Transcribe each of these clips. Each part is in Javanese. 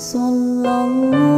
所留。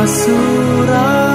basura.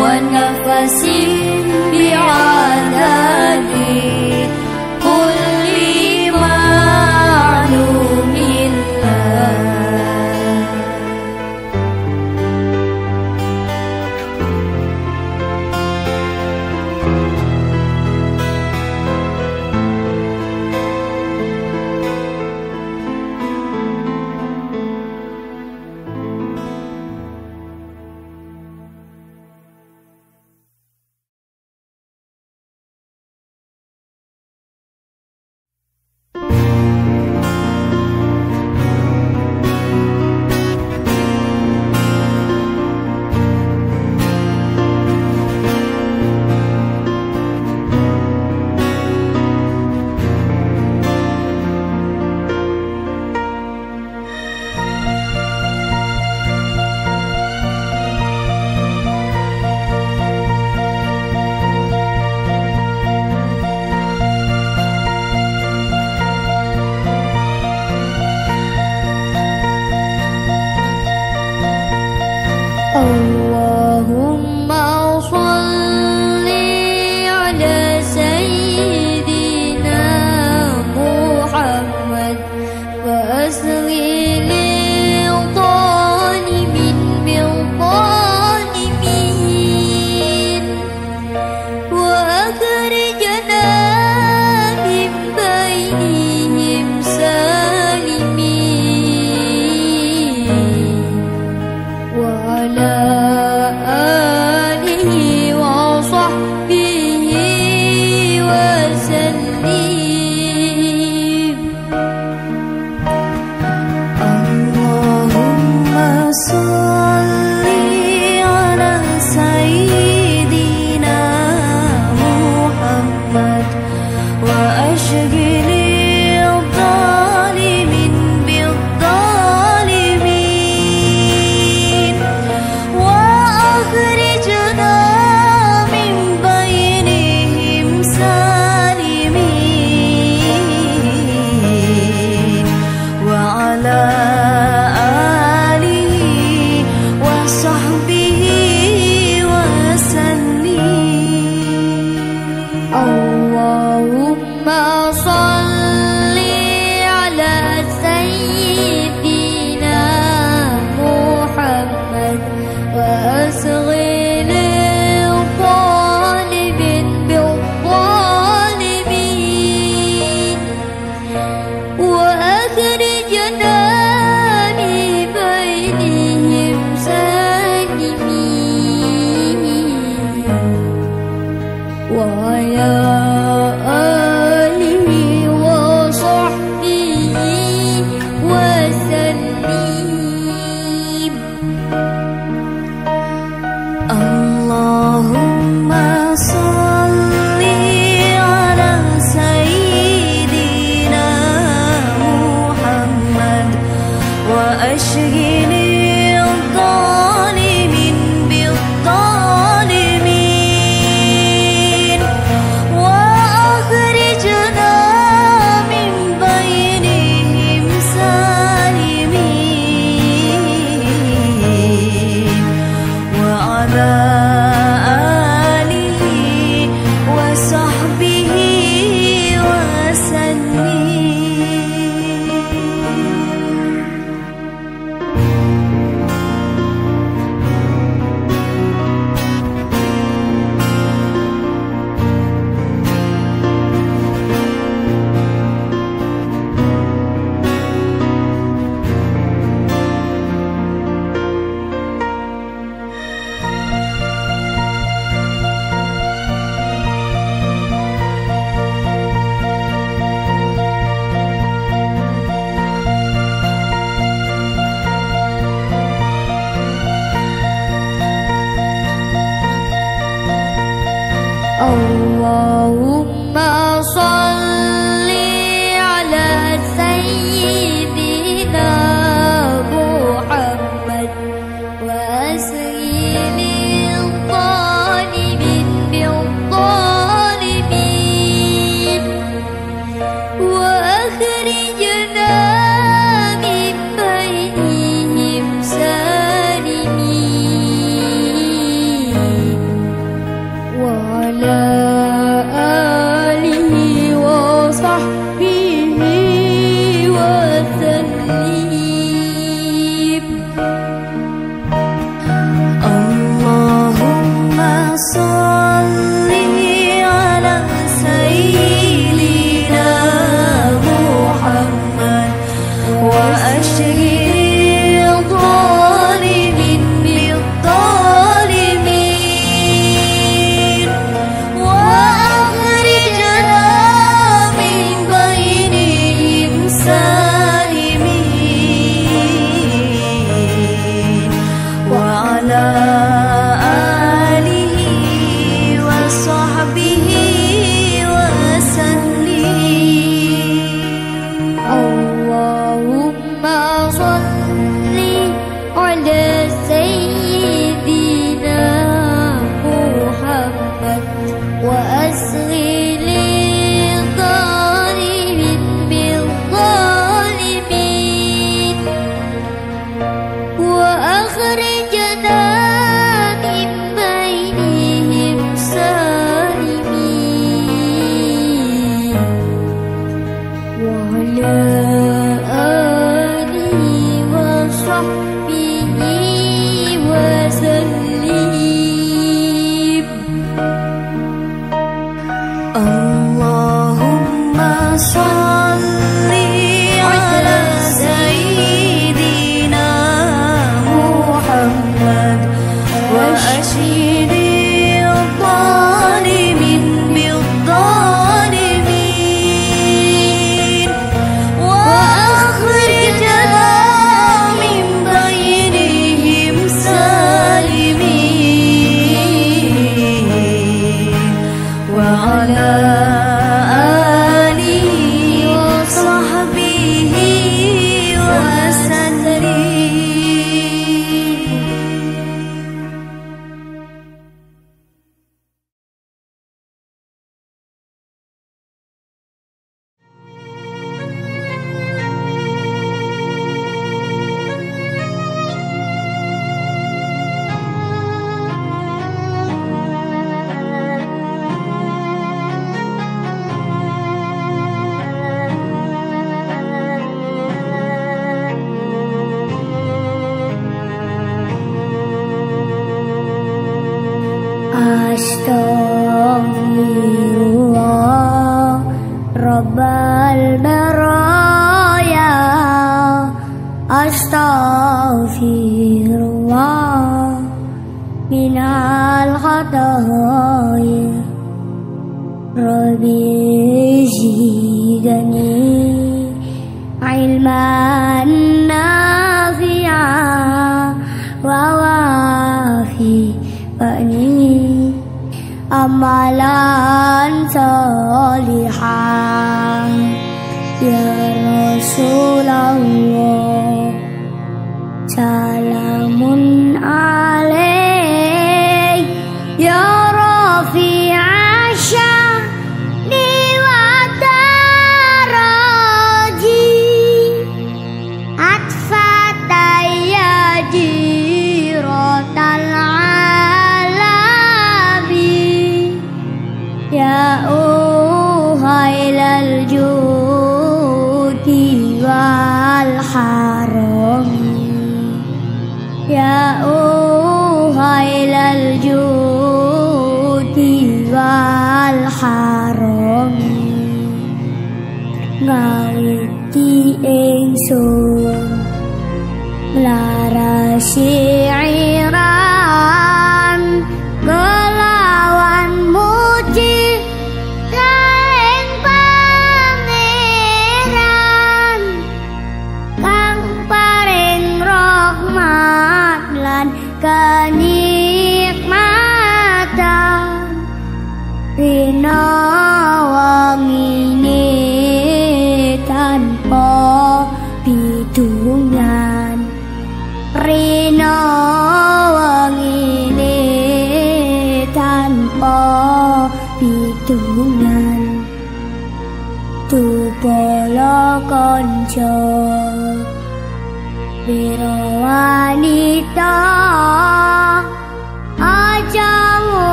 وعلى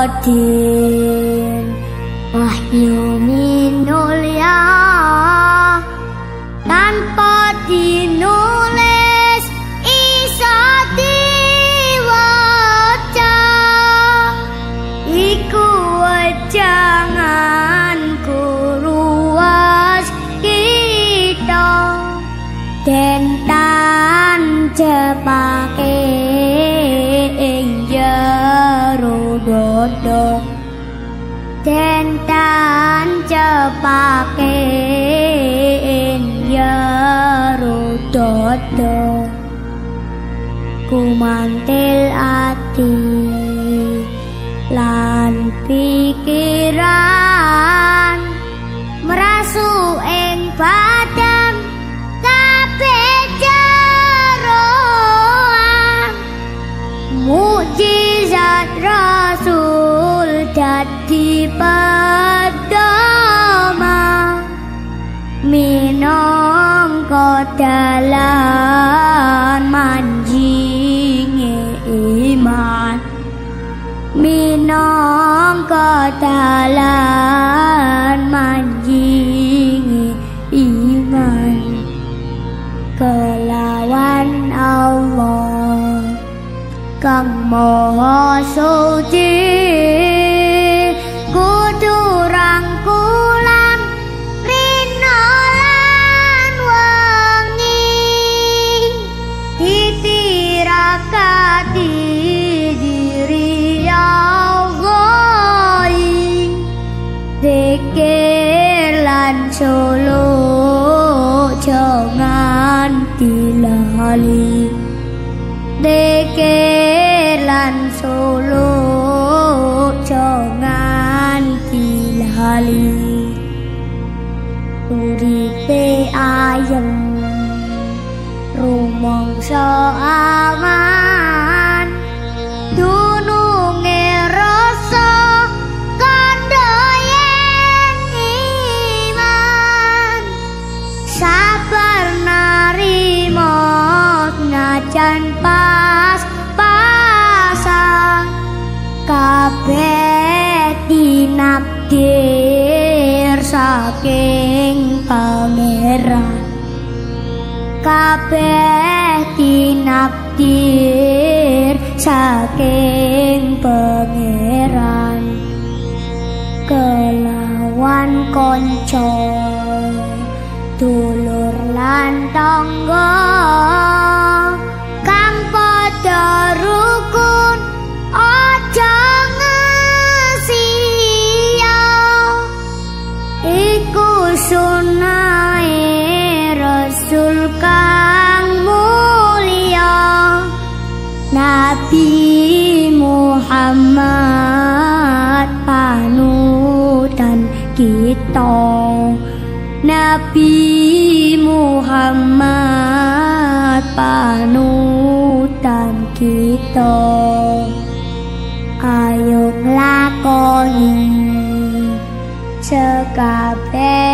Al-Quran dalan manjinge iman. Kelawan Allah kang maha suci jangan dilali. Dekelan solo jangan dilali. Uripe ayem rumangsa kabeh dinakdir saking pangeran. Kelawan konco dulur lan tangga kita Nabi Muhammad panutan kita. Ayo nglakoni sekabehane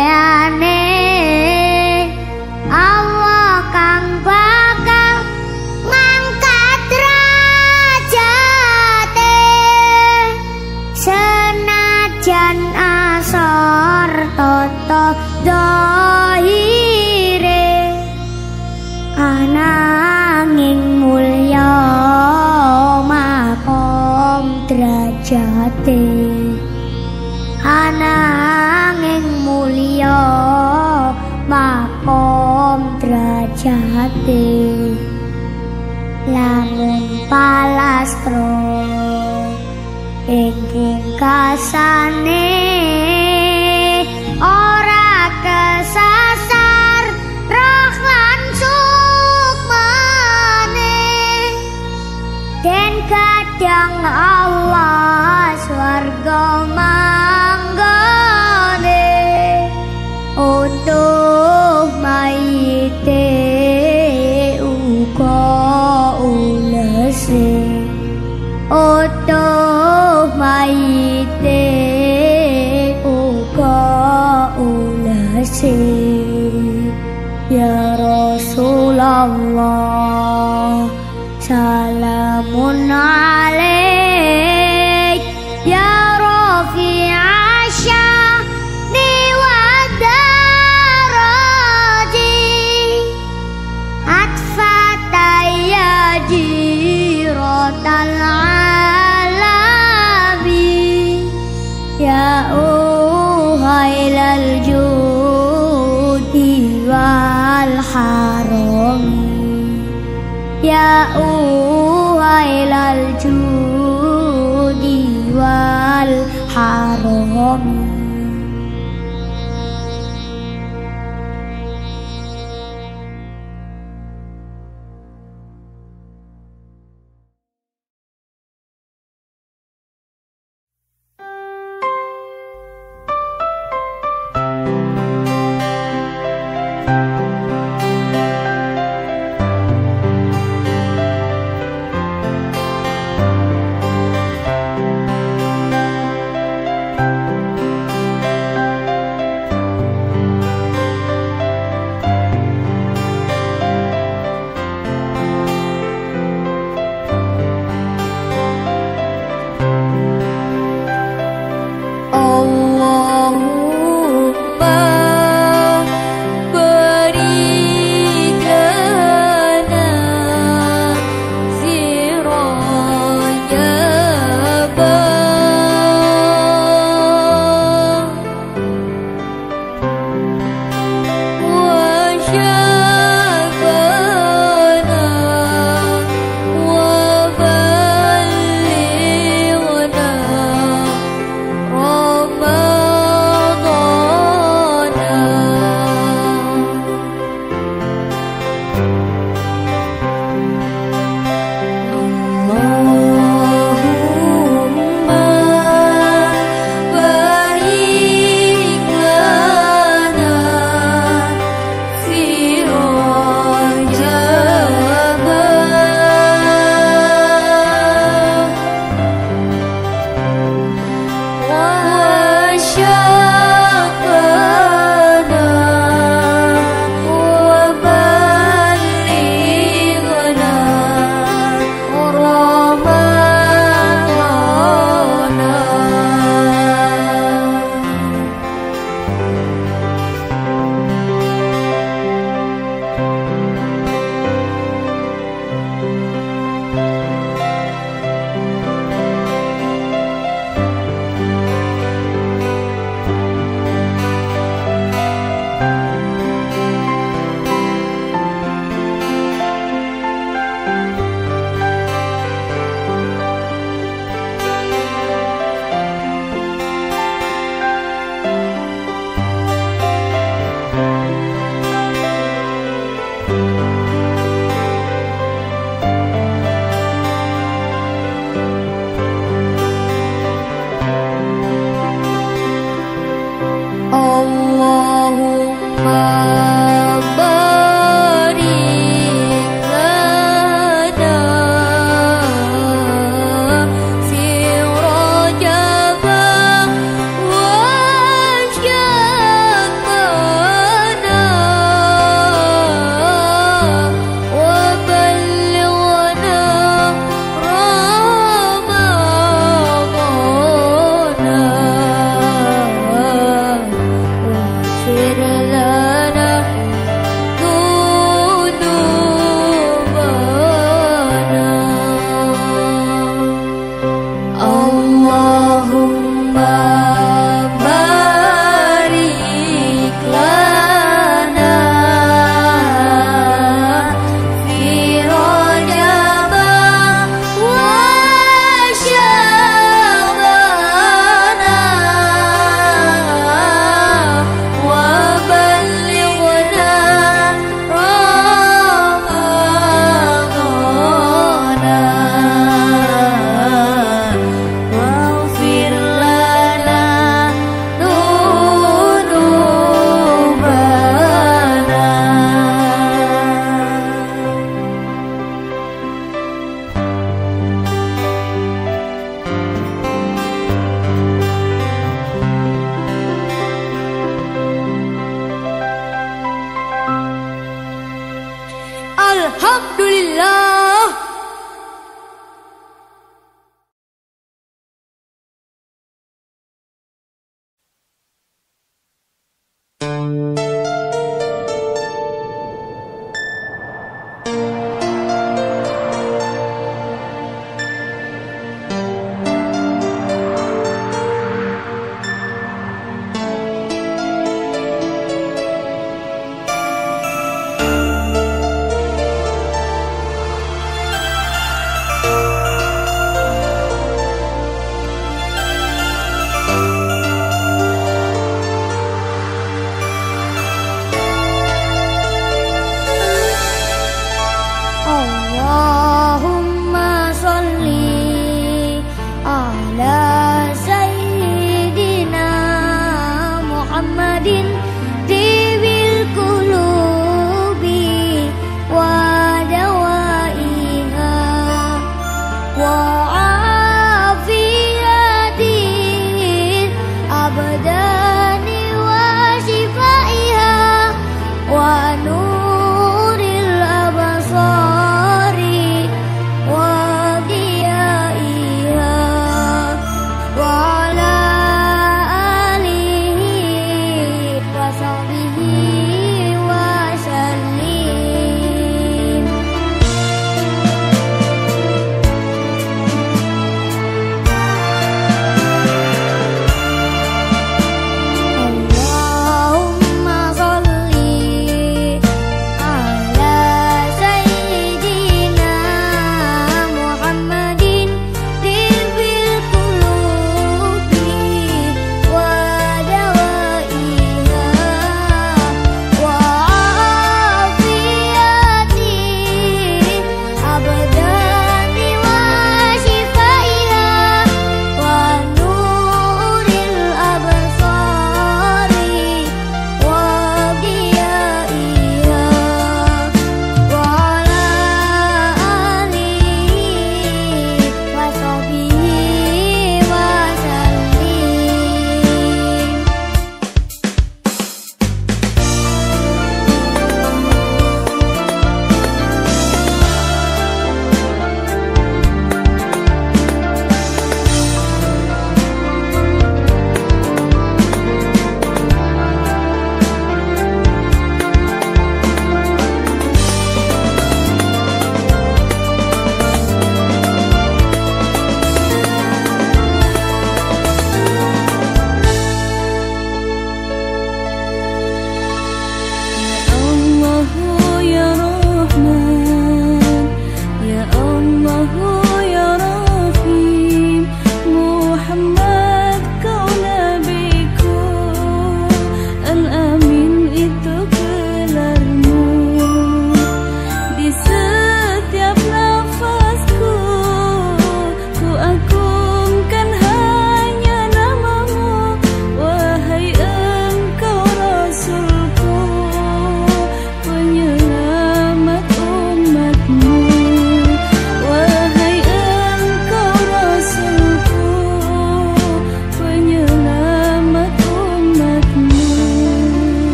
ananging mulya makom derajate. Ananging mulya makom derajate. Lamun palastro ing kasane Allah swarga